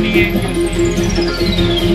Winnie.